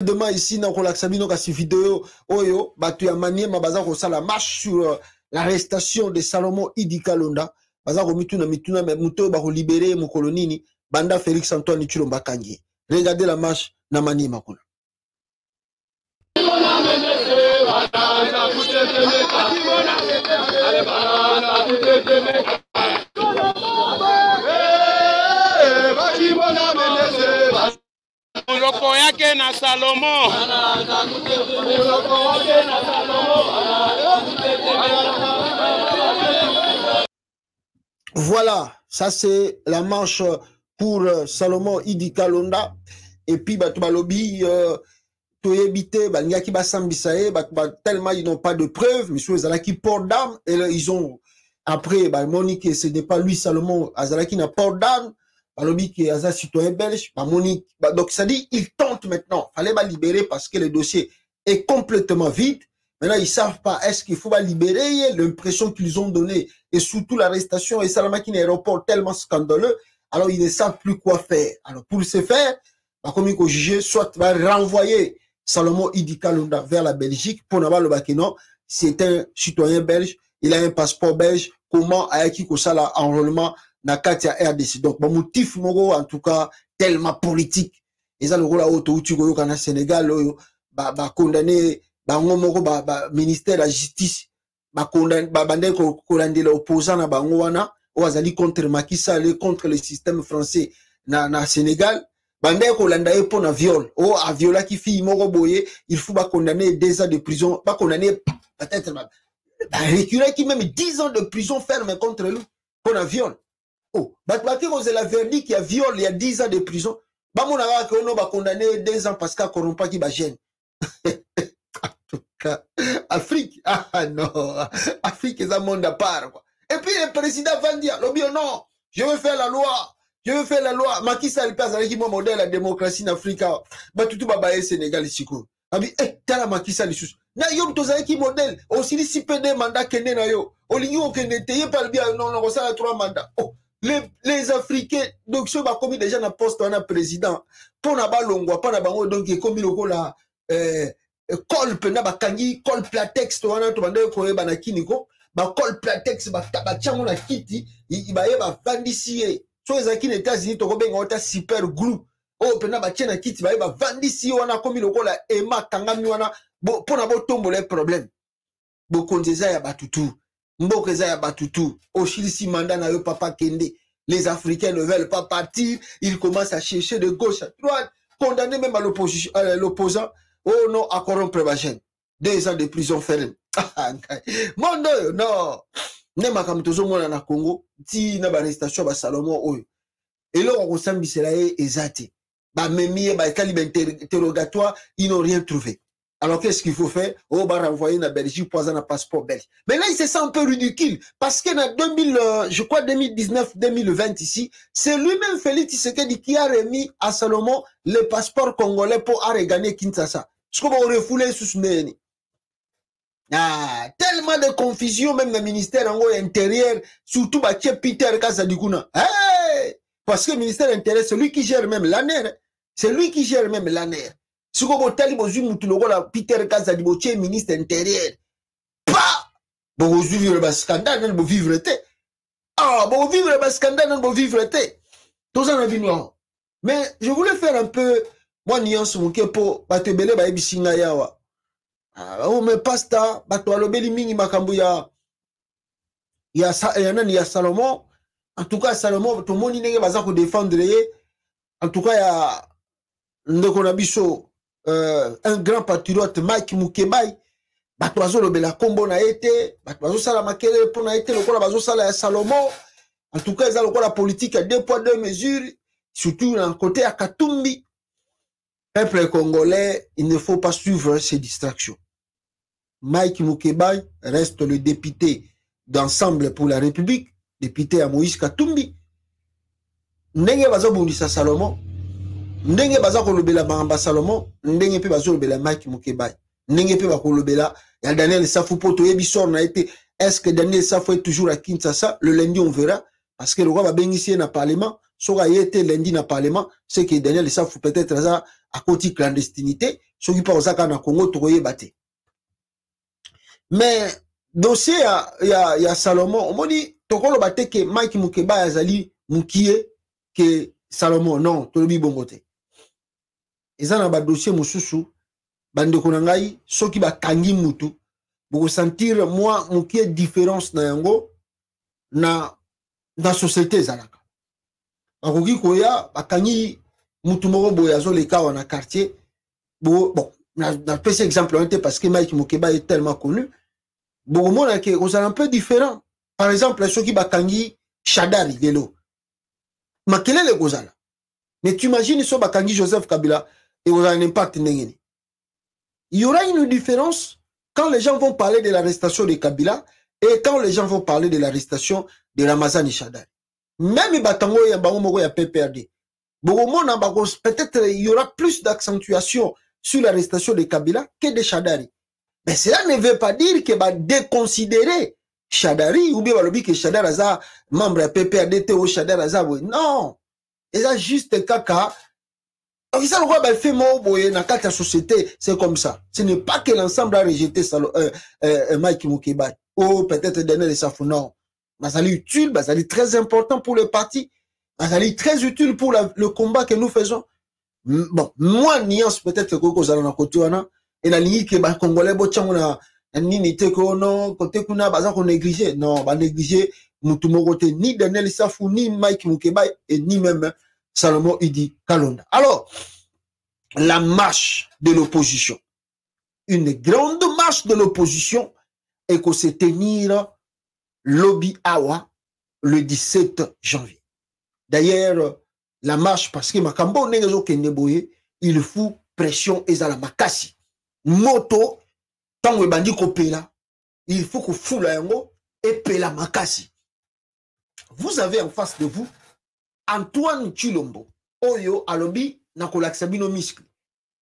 demain ici nakolakisa bino kasi video oyo bato ya maniema baza kosala marche sur euh, l'arrestation de salomon idi kalonda baza komituna mituna me moto oyo bakolibere mokolo nini banda félix antoine tshilombo akangi regardez la marche na maniema kuna Voilà, ça c'est la marche pour euh, Salomon Idi Kalonda. Et puis, bah, lobby, euh, toyebite, bah, nyaki basambisa ye, bah, bah, tellement ils n'ont pas de preuves, ont qui portent d'armes, et là, ils ont, après, bah, Monique, ce n'est pas lui, Salomon, Azalaki n'a pas d'armes, bah, lobby qui est citoyen belge, bah, Monique, bah, donc ça dit, ils tentent maintenant, fallait pas libérer parce que le dossier est complètement vide. Maintenant, ils savent pas, est-ce qu'il faut libérer. L'impression qu'ils ont donnée et surtout l'arrestation et Salamaki un aéroport tellement scandaleux, alors ils ne savent plus quoi faire. Alors pour ce faire, bah, comme il juger, soit va renvoyer Salomon Idi Kalunda vers la Belgique pour n'avoir le non, c'est un citoyen belge, il a un passeport belge, comment Ayaki Kosala enrôlement na Katia RDC. Donc, mon motif, en tout cas, tellement politique. À Oto Utugo, au Sénégal, condamné, bango moko ba, ba ministère ya justice na wana oyo azali contre contre le système français na, na Sénégal bandaki kolanda ye mpo na viol oyo aviolaki fille moko boye il faut bakondamne deux ans de prison bakondamne peut-être même 10 ans de prison ferme contre lui mpo na viol bato baki kozela verdict ya viol ya 10 ans de prison bamonaka kaka ono bakondamne deux ans parce que akorompaki bagene Afrique, ah non, Afrique un monde à part. Quoi. Et puis le président va dire, le bio, non, je veux faire la loi, je veux faire la loi. Macky Sall passe avec mon modèle la démocratie en Afrique. Bah tout va bailler Sénégal ici quoi. Abi, eh, tala Sall ici. Na yo tozali ki modèle, aussi si PD mandat kende na yo. Olingi o kende te par le bien non non ça trois mandats. Oh, les, les Africains, donc ceux qui ont commis déjà un poste en président, pour na ba longwa, pas na bango donc commis le la euh, col mpena bakangi col platex to wana to bandeki koyeba na kini ko bacol platex batiango na kiti baye bavandisi ye so ezalaki na états-unis tokobenga ota super glue oyo mpena batie na kiti baye bavandisi ye wana akomi lokola ema akangami wana mpo na botombola problème bokonzi eza ya bato tu mboka eza ya bato tu osilisi manda na yo papa kende. Les africains ne veulent pas partir. Ils commencent à chercher de gauche à droite. Condamner même à l'opposant. Oh non à corrompre bagene deux ans de prison ferme. Mondo oyo non. Nde makambo tozomona na congo ntina baarrestation ya basalomo oyo. Eloko kosambisela ye eza te bamemi ye baetali bainterrogatoire ils n'ont rien trouvé alors qu'est-ce qu'il faut faire? Oh bah renvoyer na Belgique pour un passeport belge. Mais là il se sent un peu ridicule parce que dans 2000 euh, je crois 2019 2020 ici c'est lui-même Félix Tshisekedi qui a remis à Salomon le passeport congolais pour gagner Kinshasa. Ce qu'on va refouler sous ce ah, tellement de confusion même dans le ministère intérieur surtout bah Peter Kasadikuna hey! parce que le ministère intérieur c'est lui qui gère même l'ANER c'est lui qui gère même l'ANER siko botali bozwi mutu lokola peter kazadi ministre intérieur. Pa! Vivre bascandale nani bovivre te. Ah bovivre te. Na bino awa mais je voulais faire un peu nuance moke awa. Oh, salomon. En tout cas salomon tomoni ndenge baza kodefendre ye. En tout cas ya ndeko na biso euh, un grand patriote mike mukebai bato bazolobela nkombo na ye te bato bazosala makelele mpo na ye te lokola bazosala ya salomo. En tout cas eza lokola politique ya deux poids deux mesures surtout na côté ya katumbi. Peuple congolais il ne faut pas suivre ces distractions. Mike mukebai reste le député d'ensemble pour la république député ya moïse katumbi. Ndenge bazobundisa salomo ndenge baza kolobela makambo salomo ndenge mpe bazolobela mike mokebai ndenge mpe bakolobela ya daniel safu mpo toyebi sor na ye te. Est ce que daniel safu est toujours à kinshasa? Le lundi on verra. Parce que lokwa babengisi ye na parlement. Soki aye te lundi na parlement c'est que daniel esafu peut-être aza akoti clandestinité. Soki mpe ozaka na congo tokoyeba te. Mais dossier ya, ya, ya salomon omoni tokoloba te ke mike mokeba azali mokie ke salomon. Non tolobi bongo te eza na badossier mosusu bandeko na ngai soki bakangi mutu. Bokosentire mwa mokie différence na yango na, na société ezalaka. Bakoki koya bakangi mutu moko boye azoleka awa na quartier. Bo, bon napesi exemple wana te parce que mike mokeba est tellement connu. Bokomona ke kozala un peu différent. Par exemple soki bakangi shadari lelo makelele ekozala mais tu imagines so bakangi joseph kabila ekozala na impact ndenge nini il y aura une différence quand les gens vont parler de l'arrestation de kabila et quand les gens vont parler de l'arrestation de ramazani shadari même batango ya bango moko ya pprd peut-être il y aura plus d'accentuation sur l'arrestation de kabila que de shadari. Mais cela ne veut pas dire que va déconsidérer Chadari ou bien balobi que Chadar aza membre ya PPRD ou Chadar aza non. Eza juste kaka na kati ya société c'est comme ça. Ce n'est pas que l'ensemble a rejeté Salo, euh, euh, Mike ou peut-être Daniel Safou non. Bazali utile bazali très important pour le parti. Bazali très utile pour la, le combat que nous faisons. Bon moi nuance peut-être koki kozala na kote wana e nalingi ke bacongolais botyango na nini te ko no kote kuna baza konéglige non banéglige mutu moko te ni daniel safu ni mike et ni même salomon idi kalonda. Alors la marche de l'opposition. Une grande marche de l'opposition et que se tenir lobby awa le 17 janvier. D'ailleurs la marche parce que makambo il faut pression ezala makasi. Moto ntango ebandi kopela il faut kofula yango epela makasi. Vous avez en face de vous antoine chilombo oyo alobi nakolakisa bino miskle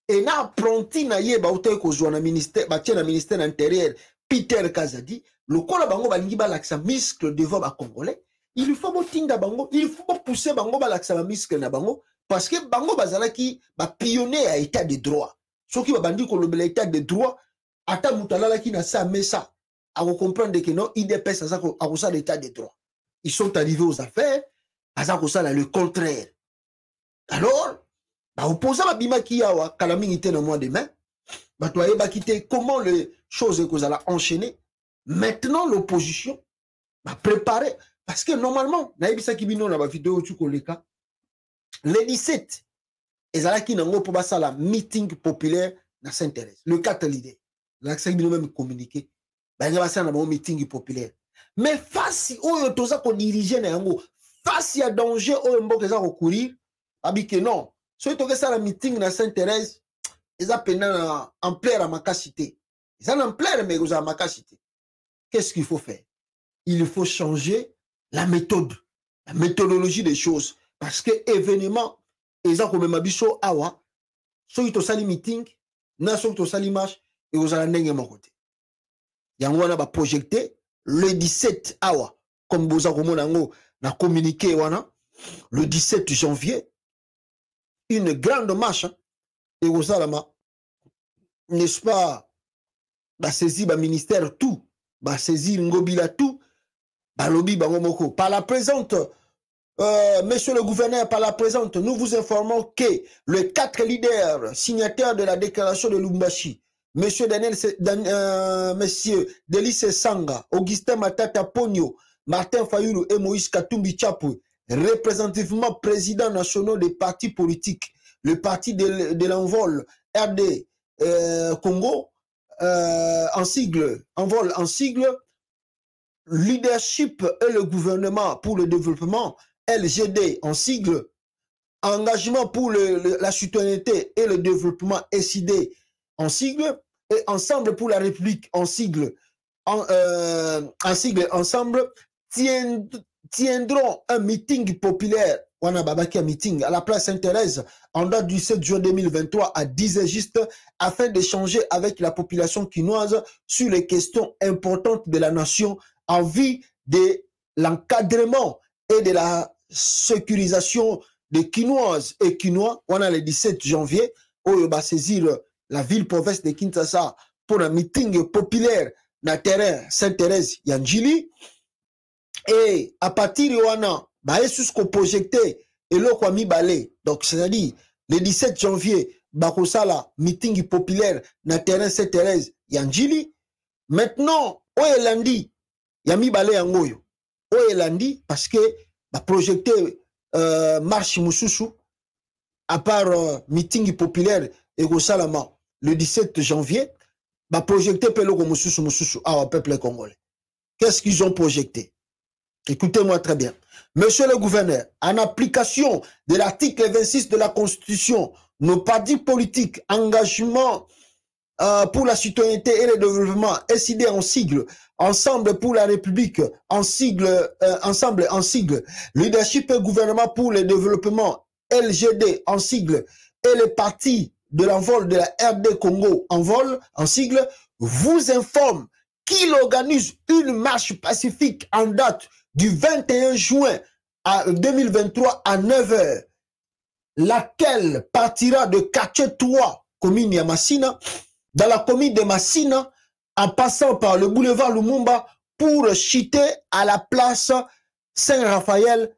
e na apprenti na ye bautaki kozwa na ministère batie na ministère intérieur peter kazadi. Lokola bango balingi balakisa miskle devant bacongolais il faut botinda bango il faut bopousse bango balakisa bamiskle na bango parce que bango bazalaki bapionnier ya état de droit. Soki babandi kolobela état de droit ata moto alalaki na sa mesa akocomprendre ke non idps aza akosala état de droit. Ils sont arrivés aux affaires aza kosala le contraire. Alors baopposa babimaki awa kala mingi te na mois de mai bato ayebaki te comment les choses ekozala enchaîné maintenant l'opposition bapréparé parce que normalement nayebisaki bino na bavideo otu koleka le 17 ezalaki nango mpo basala meeting populaire na saint thérèse le 4 leader nalakisaki bino meme communiqué balingi basala na bango meeting populaire. Mais fasi oyo toza kodirige na yango fasi ya danger oyo mboka eza kokurir babike non. Soki tokesala meeting na saint thérèse eza mpena na ampleur ya makasi te. Eza na ampleur mais ekozala makasi te. Qu'est-ce qu'il faut faire? Il faut changer la méthode la méthodologie des choses. Parce que événement eza komema biso awa soki tosali meeting na soki tosali marche ekozala ndenge moko te. Yango wana baprojecte le 17 awa comme boza komona yango na communiqué wana le 17 janvier une grande marche ekosalama n'est-ce pas basaisir baministère tout basaisir ngobila tout balobi bango moko. Par la présente euh, monsieur le gouverneur, par la présente, nous vous informons que les quatre leaders signataires de la déclaration de Lumbashi, monsieur Daniel, Dan, euh, monsieur Delice Sanga, Augustin Matata Pogno, Martin Fayoulou et Moïse Katumbi Chapou, représentativement présidents nationaux des partis politiques, le parti de, l'envol RD euh, Congo, en sigle, envol en sigle, leadership et le gouvernement pour le développement, LGD en sigle, engagement pour la citoyenneté et le développement SID en sigle, et ensemble pour la République en sigle, en, euh, sigle ensemble, tiendront un meeting populaire, on a babaki meeting à la place Sainte-Thérèse en date du 7 juin 2023 à 10 juste afin d'échanger avec la population quinoise sur les questions importantes de la nation en vue de l'encadrement et de la sécurisation des Quinoises et Quinois, on a le 17 janvier, va saisir la ville-province de Kinshasa pour un meeting populaire na terrain Sainte-Thérèse. Et Eh, e apatiri wana baye susu koprojekte eloko ya mibale donc c'est-à-dire le 17 janvier bakosala mitingi populaire na terrain saint therese ya njili maintenant oyo elandi ya mibale yango oyo oyo elandi parce que baprojekte euh, marche mosusu à part euh, mitingi populaire ekosalama le 17 janvier baprojekte mpe eloko mosusu mosusu awa ah, peuple congolais. Qu'est-ce qu'ils ont projeté Écoutez-moi très bien. Monsieur le gouverneur, en application de l'article 26 de la Constitution, nos partis politiques, engagement euh, pour la citoyenneté et le développement, SID en sigle, Ensemble pour la République, en sigle, euh, ensemble en sigle, Leadership et gouvernement pour le développement, LGD en sigle, et les partis de l'envol de la RD Congo en vol, en sigle, vous informe qu'il organise une marche pacifique en date du 21 juin à 2023 à 9h, laquelle partira de 3, commune Yamassina, dans la commune de Massina, en passant par le boulevard Lumumba pour chuter à la place Saint-Raphaël,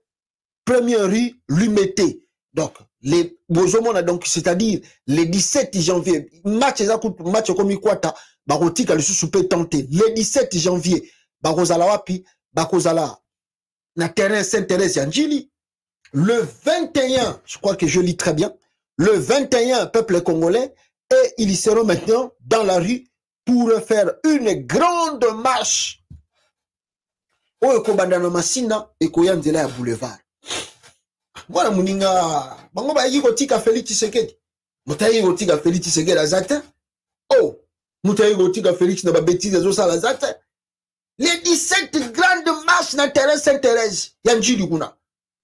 première rue Lumété. Donc, les donc c'est-à-dire le 17 janvier match match komi kwata bakotika lisusu mpe tente le 17 janvier wapi? Na terrain saint thérèse ya njili le 21 je crois que je lis très bien le 21 peuple congolais et ils seront maintenant dans la rue pour faire une grande marche. Oyo ekobanda na masina ekoya nzela ya boulevard. Mwana moninga bango bayaki kotika félix tshisekedi. Moto ayaki kotika félix tshisekedi aza te o moto ayaki kotika félix na les 17 grande marche na terrain saint thérèse ya njili kuna.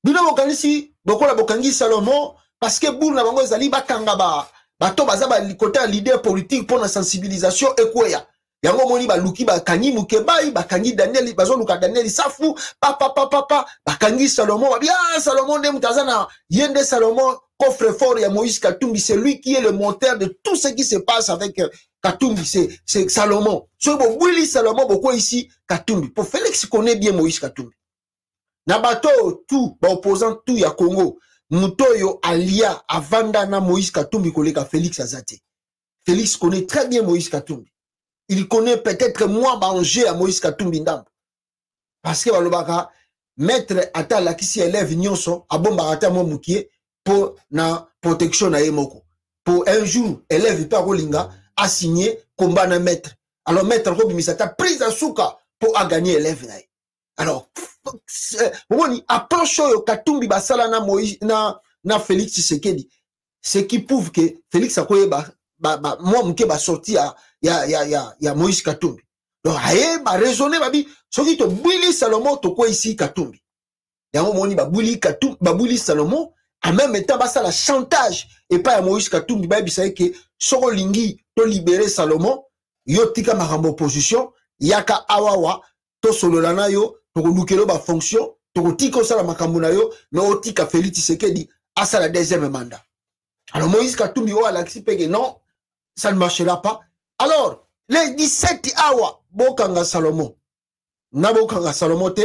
Bino bokanisi lokola bokangi salomo parce que bourg na bango ezali bakanga ba bato baza balikota ya leader politique mpona sensibilisation ekweya. Yango omoni baluki bakangi mukebai bakangi daniel bazoluka daniel safu papapapapa bakangi salomo babi ah salomo nde moto aza na ye nde salomo coffre fort ya moïse katumbi c'est lui qui est le monteur de tout ce qui se passe avec euh, katumbi. C'est c'est salomon. Soki bobwili salomon bokweyisi katumbi. Po félix connaît bien moïse katumbi. Na bato oyo tu baopposant tu ya congo moto oyo alia avanda na moïse katumbi koleka félix aza te félix connaît très bien moïse katumbi. Il connaît peut-être moins banger à Moïse Katumbi Ndambo. Parce que balobaka maître ata lakisi élève nyonso abombaka ata mwa mokie mpo na protection na ye moko. Pour un jour élève mpe akolinga asigné komba na maître. Alors maître akobimisa ata prise ya suka mpo aganye élève na ye. Alors omoni approche oyo katumbi basala na, Moïse, na, na félix tshisekedi ce qui prouve que félix akoyeba mwa moke basorti ya ya, ya, ya, ya moïse katumbi. Donc aye baraisonne babi soki tobwili salomo tokweyisi katumbi. Yango moni babwili babwili salomo en même temps basala chantage. Epai ya moïse katumbi bayebisa ye ke soki olingi tolibere salomo yo tika makambo opposition yaka awawa tosolola na yo tokolukela bafonction tokotika osala makambo na yo me otika félix tshisekedi asala deuxième mandat. Alors moïse katumbi oyo alakisi peke non ça ne marchera pas. Alors le 17 awa bokanga salomo na bokanga salomo te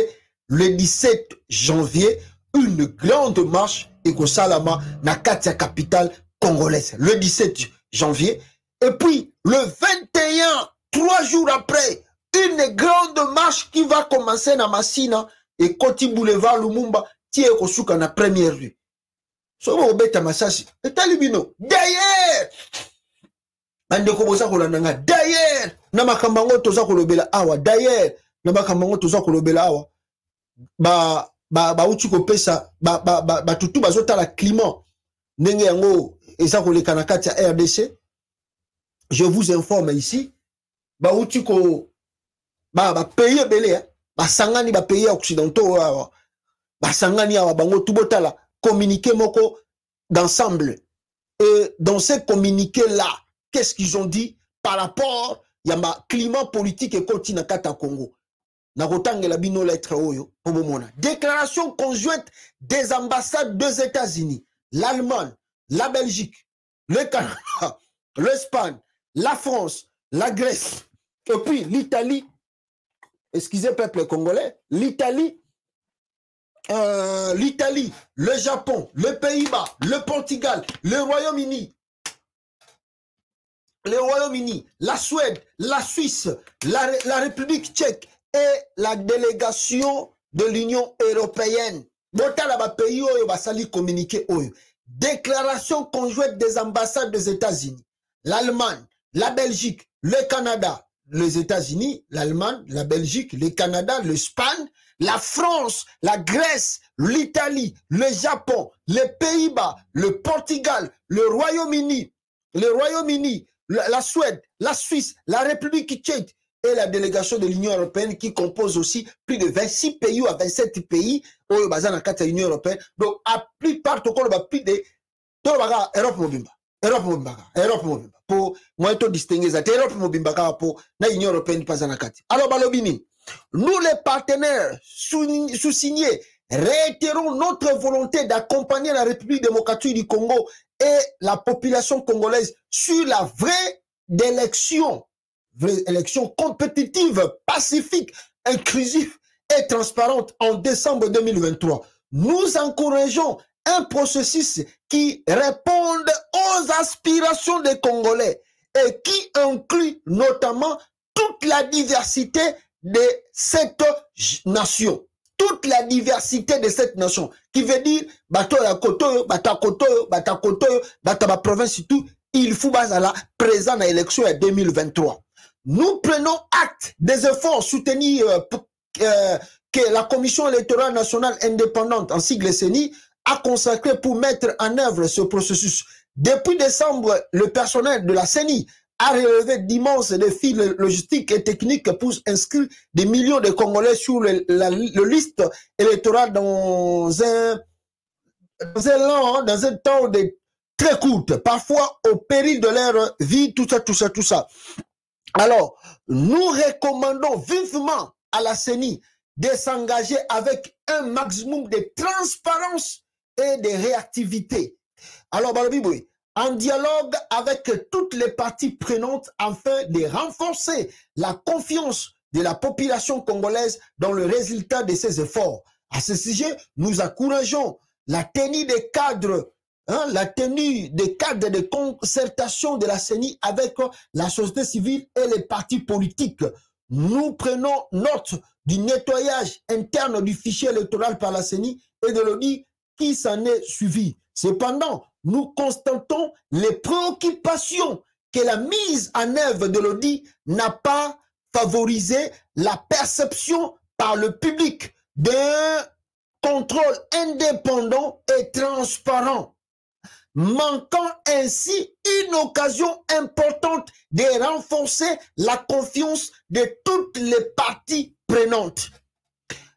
le 17 janvier une grande marche ekosalama na kati ya capitale congolaise le 17 janvier. Et puis le 21 trois jours après une grande marche qui va commencer na masina ekoti boulevard lumumba ti ekosuka na première rue. Soki bokobeta masasi etali bino derrière! Bandeko boza kolanda nga dayer na makambo yango toza kolobela awa dayer na makambo yango toza kolobela awa bauti ba, ba kopesa batutu ba, ba, bazotala climat. Ndenge yango eza koleka na kati ya rdc je vous informe ici bauti ko bapays ba ebele basangani bapays ya occidentaux awa. Basangani awa bango tu botala communiqué moko d'ensemble. Et dans ce communiqué là qu'est-ce qu'ils ont dit par rapport ya climat politique ekoti na kati ya congo déclaration conjointe des ambassades des états-unis. L'allemagne la belgique le canada l'espagne la france la grèce et puis l'italie. Excusez peuple congolais. L'italie euh, l'Italie, le Japon, le Pays-Bas, le Portugal, le Royaume-Uni, le Royaume-Uni, la Suède, la Suisse, la, République tchèque et la délégation de l'Union européenne. Botala pays oyo basali communiqué. Déclaration conjointe des ambassades des États-Unis, l'Allemagne, la Belgique, le Canada, les États-Unis, l'Allemagne, la Belgique, le Canada, l'Espagne, la France, la Grèce, l'Italie, le Japon, les Pays-Bas, le Portugal, le Royaume-Uni, le Royaume-Uni, la Suède, la Suisse, la République tchèque et la délégation de l'Union européenne qui compose aussi plus de 26 pays ou à 27 pays au bazar dans l'Union européenne. Donc, à plupart, tout le plus de tout Europe mobimba. Europe mobimba. Europe mobimba. Pour moi, tout distinguer ça. Europe mobimba pour l'Union européenne pas en Alors, balobini. Nous, les partenaires sous-signés, réitérons notre volonté d'accompagner la République démocratique du Congo et la population congolaise sur la vraie élection, vraie élection compétitive, pacifique, inclusive et transparente en décembre 2023. Nous encourageons un processus qui réponde aux aspirations des Congolais et qui inclut notamment toute la diversité de cette nation. Toute la diversité de cette nation, qui veut dire, bato ya koto, bata koto, bata koto, bata ba province tout, il faut basala à l'élection en 2023. Nous prenons acte des efforts soutenus euh, euh, que la Commission électorale nationale indépendante, en sigle CENI, a consacré pour mettre en œuvre ce processus. Depuis décembre, le personnel de la CENI a relevé d'immenses défis logistiques et techniques pour inscrire des millions de Congolais sur le, la, liste électorale dans un, dans un, dans un temps de très court, parfois au péril de leur vie, tout ça, tout ça, tout ça. Alors, nous recommandons vivement à la CENI de s'engager avec un maximum de transparence et de réactivité. Alors, Balobiboui, en dialogue avec toutes les parties prenantes afin de renforcer la confiance de la population congolaise dans le résultat de ces efforts. À ce sujet, nous encourageons la tenue des cadres, hein, la tenue des cadres de concertation de la CENI avec la société civile et les partis politiques. Nous prenons note du nettoyage interne du fichier électoral par la CENI et de l'ONI qui s'en est suivi. Cependant, nous constatons les préoccupations que la mise en œuvre de l'audit n'a pas favorisé la perception par le public d'un contrôle indépendant et transparent, manquant ainsi une occasion importante de renforcer la confiance de toutes les parties prenantes.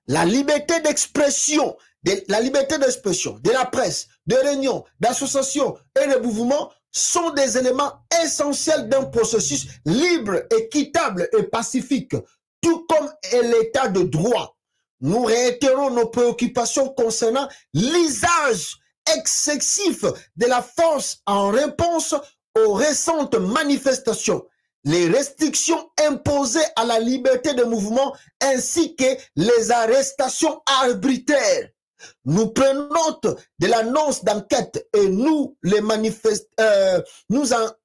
La liberté d'expression de la liberté d'expression, de la presse, de réunion, d'association et de mouvement sont des éléments essentiels d'un processus libre, équitable et pacifique, tout comme est l'état de droit. Nous réitérons nos préoccupations concernant l'usage excessif de la force en réponse aux récentes manifestations les restrictions imposées à la liberté de mouvement ainsi que les arrestations arbitraires nous prenons note de l'annonce d'enquête et nous les euh,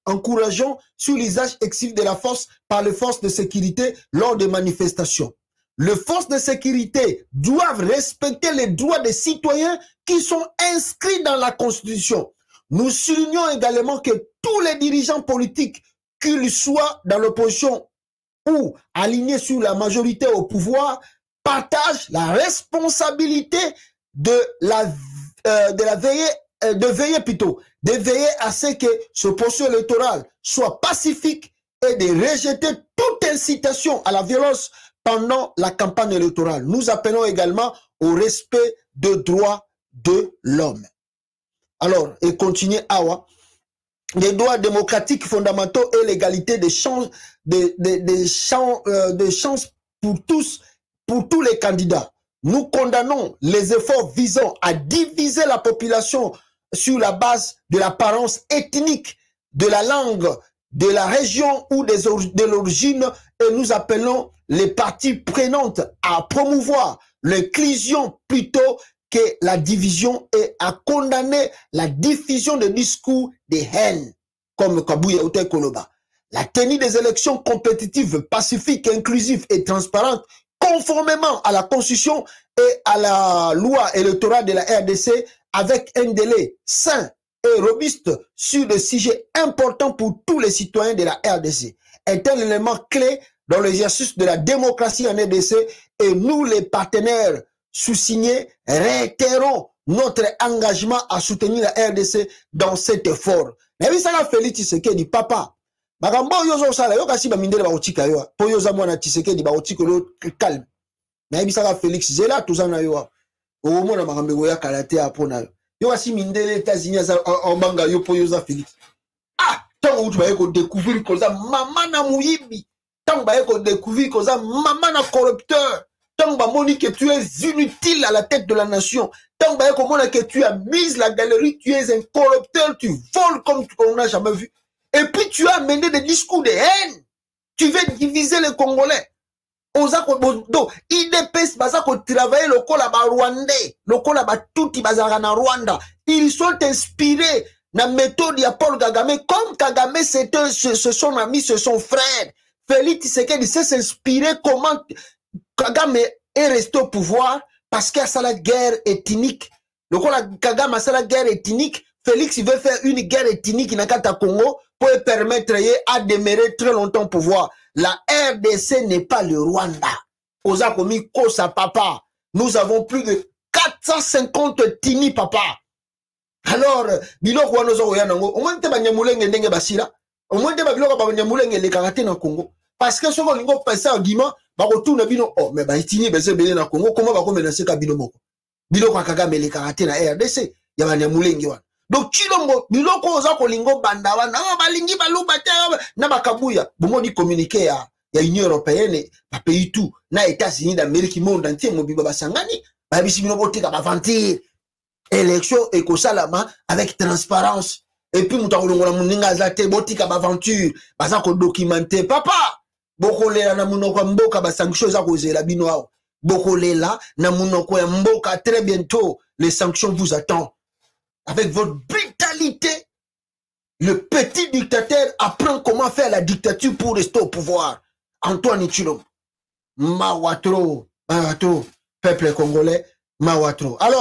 encourageons sur l'usage excessif de la force par les forces de sécurité lors des manifestations. Les forces de sécurité doivent respecter les droits des citoyens qui sont inscrits dans la Constitution. Nous soulignons également que tous les dirigeants politiques, qu'ils soient dans l'opposition ou alignés sur la majorité au pouvoir, partagent la responsabilité de la, euh, de la euh, de veiller plutôt, de veiller à ce que ce processus électoral soit pacifique et de rejeter toute incitation à la violence pendant la campagne électorale. Nous appelons également au respect des droits de l'homme. Alors, et continuer Awa, les droits démocratiques fondamentaux et l'égalité des, chances, euh, des chances pour tous pour tous les candidats. Nous condamnons les efforts visant à diviser la population sur la base de l'apparence ethnique, de la langue, de la région ou de l'origine et nous appelons les parties prenantes à promouvoir l'inclusion plutôt que la division et à condamner la diffusion de discours de haine comme Kabouya ou Koloba. La tenue des élections compétitives, pacifiques, inclusives et transparentes conformément à la constitution et à la loi électorale de la RDC avec un délai sain et robuste sur des sujets importants pour tous les citoyens de la RDC est un élément clé dans l'exercice de la démocratie en RDC et nous, les partenaires sous-signés, réitérons notre engagement à soutenir la RDC dans cet effort. nayebi saka félix tshisekedi papa. Makambo oyo ozosala yo kasi bamindele bakotika yo. Mpo yo oza mwana tshisekedi bakotika yo calme. Nayebisaka félix zela toza na yo. Okomona makambo ekoyakala te apo na yo yo kasi mindele états-unis aza obanga yo mpo yo oza félix. Ah ntango utu baye kodécouvrir koza mama na moyibi ntango baye kodécouvrir koza mama na corrupteur. Ntango bamoni que tu es inutile à la tête de la nation. Ntango baye komona que tu as mise la galerie tu es un corrupteur tu voles comme on n'a jamais vu. Et puis tu as amené des discours de haine. Tu veux diviser les congolais oza do idps baza kotravaille lokola barwandais lokola batuti bazalaka na rwanda. Ils sont inspirés na méthode ya paul kagame. Comme kagame c'était ce son ami c'est son frère. Félix tshisekedi sait s'inspirer comment kagame est resté au pouvoir parce qu'asala guerre ethnique. Lokola kagame asala guerre ethnique félix veut faire une guerre ethnique na kati ya congo pour permettre ye à demeurer très longtemps au pouvoir la RDC n'est pas le Rwanda. Oza komi kosa papa. Nous avons plus de 450 tini papa. Alors, biloko wana oza koya nango, au moins te banyamulenge ndenge basila. Au moins te biloko banyamulenge elekaka te na Congo. Parce que soki olingi opesa argument, bakotuna bino, oh, mais baitini bese ebele na Congo, comment bakomenase ka bino moko? Biloko ya Kagame elekaka te na RDC, ya banyamulenge wana. Donc chilombo biloko oza kolinga banda wana. Oh, balingi baluba te na bakabuya. Bomoni communiqué ya, ya union européenne bapays tout na états-unis d'amérique monde entier mobiba basangani bayebisi bino botika baventure élection ekosalama avec transparence. Epuis moto akolongola moninga aza te botika baventure baza kodocumente papa bokolela na monoko ya mboka basanction eza kozela bino awa. Bokolela na monoko ya mboka très bientôt les sanctions vous attendent avec votre brutalité, le petit dictateur apprend comment faire la dictature pour rester au pouvoir. Antoine Ichilom. Mawatro, Mawatro, peuple congolais, Mawatro. Alors,